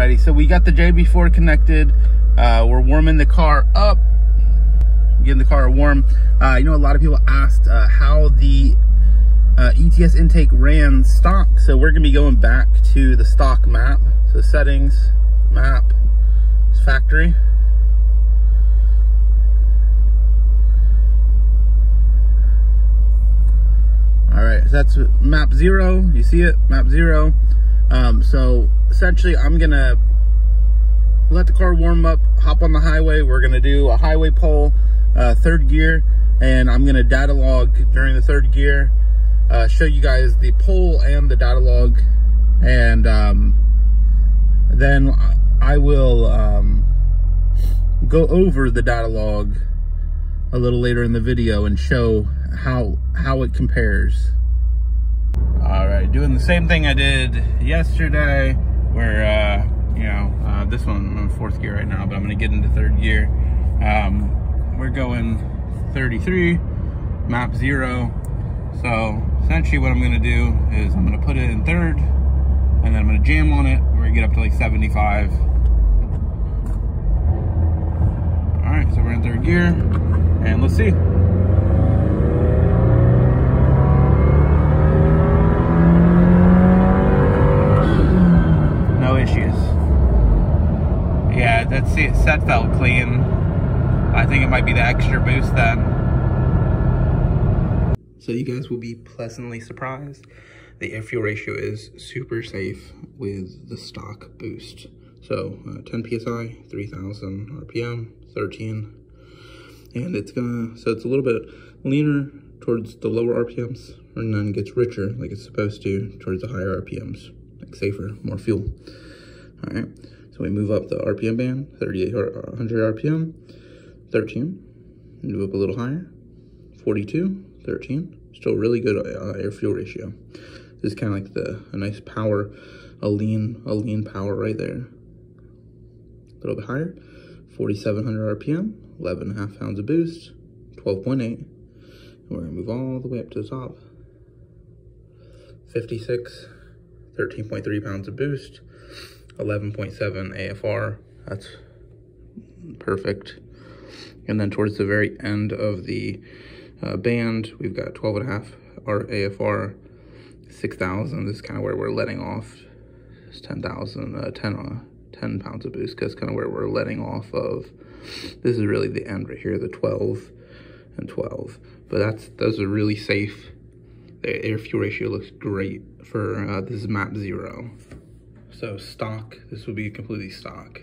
Alrighty, so we got the JB4 connected. Uh, we're warming the car up, getting the car warm. Uh, you know, a lot of people asked uh, how the uh, ETS intake ran stock. So we're gonna be going back to the stock map. So settings, map, factory. All right, so that's map zero. You see it, map zero. Um, so essentially I'm gonna let the car warm up, hop on the highway. We're gonna do a highway pull, uh, third gear, and I'm gonna data log during the third gear, uh, show you guys the pull and the data log, and um, then I will um, go over the data log a little later in the video and show how how it compares. Right, doing the same thing I did yesterday, where, uh, you know, uh, this one, I'm in fourth gear right now, but I'm gonna get into third gear. Um, we're going 33, map zero. So essentially what I'm gonna do is I'm gonna put it in third, and then I'm gonna jam on it, we're gonna get up to like 75. All right, so we're in third gear, and let's see. That's it. Set felt clean. I think it might be the extra boost then. So you guys will be pleasantly surprised. The air fuel ratio is super safe with the stock boost. So uh, 10 PSI, 3000 RPM, 13. And it's gonna, so it's a little bit leaner towards the lower RPMs and then gets richer like it's supposed to towards the higher RPMs, like safer, more fuel. All right, so we move up the RPM band, 3800 RPM, 13. Move up a little higher, 42, 13. Still really good uh, air fuel ratio. This is kind of like the a nice power, a lean, a lean power right there. A little bit higher, 4700 RPM, 11 and a half pounds of boost, 12.8. And we're gonna move all the way up to the top. 56, 13.3 pounds of boost, 11.7 AFR. That's perfect. And then towards the very end of the uh, band, we've got 12 and our AFR, 6,000. This is kind of where we're letting off. It's 10,000, uh, 10, uh, 10 pounds of boost. That's kind of where we're letting off of. This is really the end right here, the 12 and 12. But that's those are really safe. The air fuel ratio looks great for uh, this is map zero. So stock, this will be completely stock.